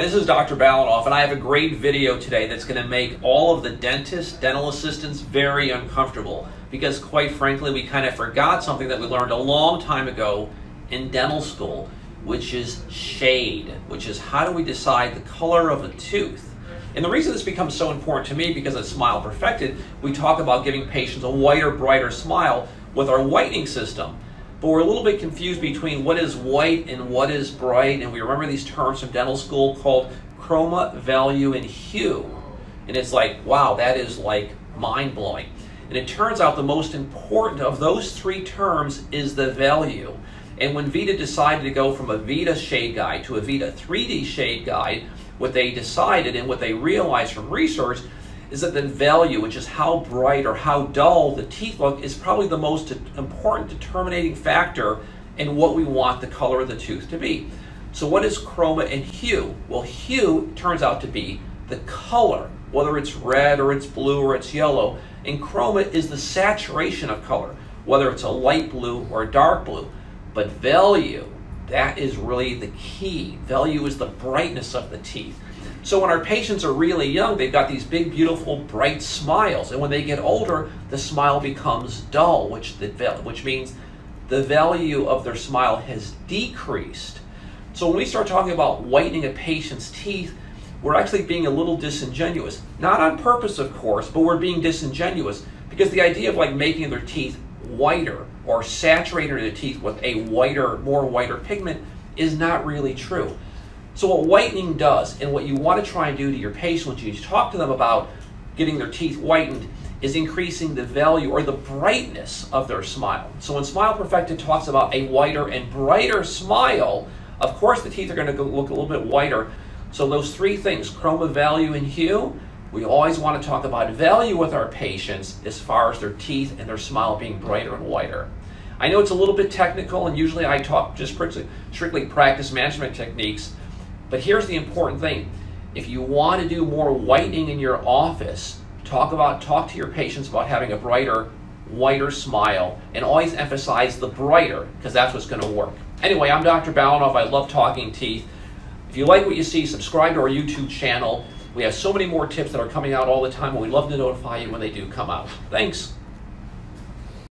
This is Dr. Balanoff, and I have a great video today that's going to make all of the dentists, dental assistants very uncomfortable because, quite frankly, we kind of forgot something that we learned a long time ago in dental school, which is shade, which is how do we decide the color of a tooth. And the reason this becomes so important to me because at Smile Perfected, we talk about giving patients a whiter, brighter smile with our whitening system but we're a little bit confused between what is white and what is bright, and we remember these terms from dental school called chroma, value, and hue. And it's like, wow, that is like mind blowing. And it turns out the most important of those three terms is the value. And when Vita decided to go from a Vita shade guide to a Vita 3D shade guide, what they decided and what they realized from research is that the value, which is how bright or how dull the teeth look, is probably the most important determining factor in what we want the color of the tooth to be. So what is chroma and hue? Well, hue turns out to be the color, whether it's red or it's blue or it's yellow. And chroma is the saturation of color, whether it's a light blue or a dark blue. But value, that is really the key. Value is the brightness of the teeth. So when our patients are really young, they've got these big, beautiful, bright smiles. And when they get older, the smile becomes dull, which, the, which means the value of their smile has decreased. So when we start talking about whitening a patient's teeth, we're actually being a little disingenuous. Not on purpose, of course, but we're being disingenuous because the idea of like making their teeth whiter or saturating their teeth with a whiter, more whiter pigment is not really true. So what whitening does, and what you want to try and do to your patient when you talk to them about getting their teeth whitened, is increasing the value or the brightness of their smile. So when Smile Perfected talks about a whiter and brighter smile, of course the teeth are going to look a little bit whiter. So those three things, chroma, value, and hue, we always want to talk about value with our patients as far as their teeth and their smile being brighter and whiter. I know it's a little bit technical, and usually I talk just strictly practice management techniques, but here's the important thing. If you want to do more whitening in your office, talk about talk to your patients about having a brighter, whiter smile and always emphasize the brighter because that's what's going to work. Anyway, I'm Dr. Balanoff. I love talking teeth. If you like what you see, subscribe to our YouTube channel. We have so many more tips that are coming out all the time, and we'd love to notify you when they do come out. Thanks.